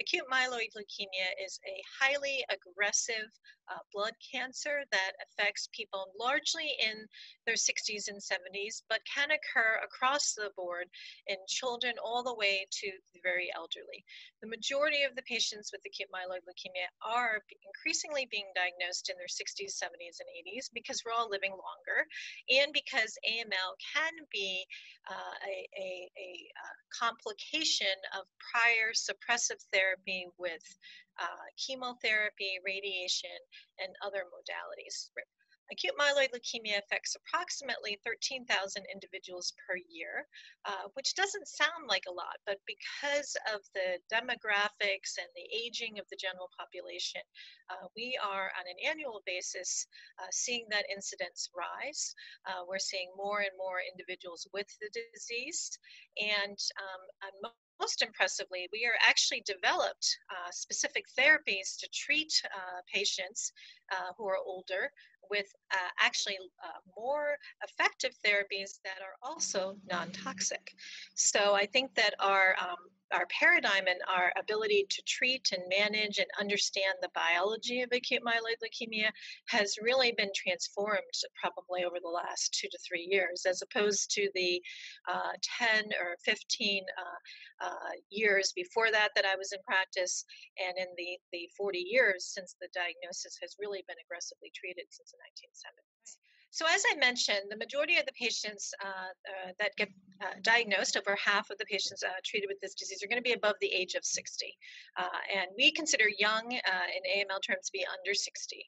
Acute myeloid leukemia is a highly aggressive uh, blood cancer that affects people largely in their 60s and 70s, but can occur across the board in children all the way to the very elderly. The majority of the patients with acute myeloid leukemia are increasingly being diagnosed in their 60s, 70s, and 80s because we're all living longer and because AML can be uh, a, a, a, uh, complication of prior suppressive therapy with uh, chemotherapy, radiation, and other modalities. Acute myeloid leukemia affects approximately 13,000 individuals per year, uh, which doesn't sound like a lot, but because of the demographics and the aging of the general population, uh, we are on an annual basis uh, seeing that incidence rise. Uh, we're seeing more and more individuals with the disease, and um, most impressively, we are actually developed uh, specific therapies to treat uh, patients uh, who are older with uh, actually uh, more effective therapies that are also non-toxic. So I think that our um, our paradigm and our ability to treat and manage and understand the biology of acute myeloid leukemia has really been transformed probably over the last two to three years, as opposed to the uh, 10 or 15 uh, uh, years before that that I was in practice, and in the, the 40 years since the diagnosis has really been aggressively treated since the 1970s. So, as I mentioned, the majority of the patients uh, uh, that get uh, diagnosed, over half of the patients uh, treated with this disease, are going to be above the age of 60. Uh, and we consider young uh, in AML terms to be under 60.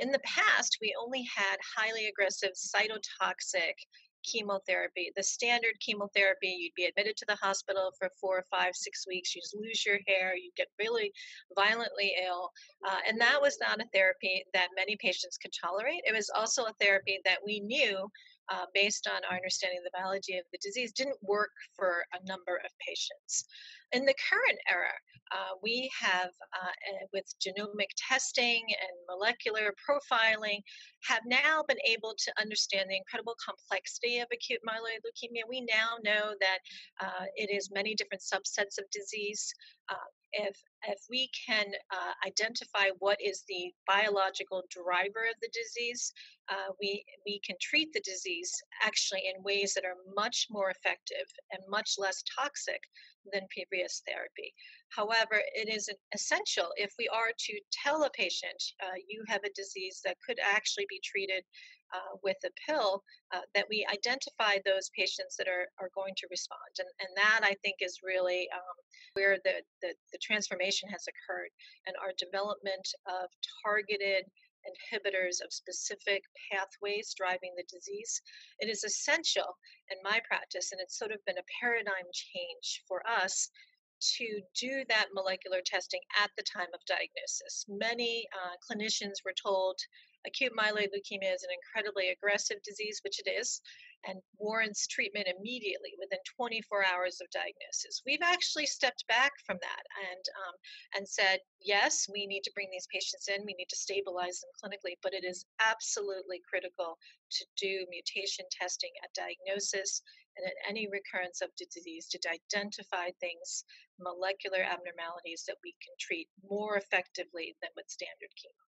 in the past, we only had highly aggressive cytotoxic chemotherapy. The standard chemotherapy, you'd be admitted to the hospital for four or five, six weeks. You would lose your hair. You get really violently ill. Uh, and that was not a therapy that many patients could tolerate. It was also a therapy that we knew uh, based on our understanding of the biology of the disease, didn't work for a number of patients. In the current era, uh, we have, uh, with genomic testing and molecular profiling, have now been able to understand the incredible complexity of acute myeloid leukemia. We now know that uh, it is many different subsets of disease. If if we can uh, identify what is the biological driver of the disease, uh, we we can treat the disease actually in ways that are much more effective and much less toxic than previous therapy. However, it is essential if we are to tell a patient uh, you have a disease that could actually be treated uh, with a pill, uh, that we identify those patients that are, are going to respond. And, and that I think is really um, where the, the, the transformation has occurred and our development of targeted inhibitors of specific pathways driving the disease. It is essential in my practice, and it's sort of been a paradigm change for us to do that molecular testing at the time of diagnosis. Many uh, clinicians were told acute myeloid leukemia is an incredibly aggressive disease, which it is, and warrants treatment immediately within 24 hours of diagnosis. We've actually stepped back from that and um, and said, yes, we need to bring these patients in, we need to stabilize them clinically, but it is absolutely critical to do mutation testing at diagnosis and at any recurrence of the disease to identify things, molecular abnormalities that we can treat more effectively than with standard chemo.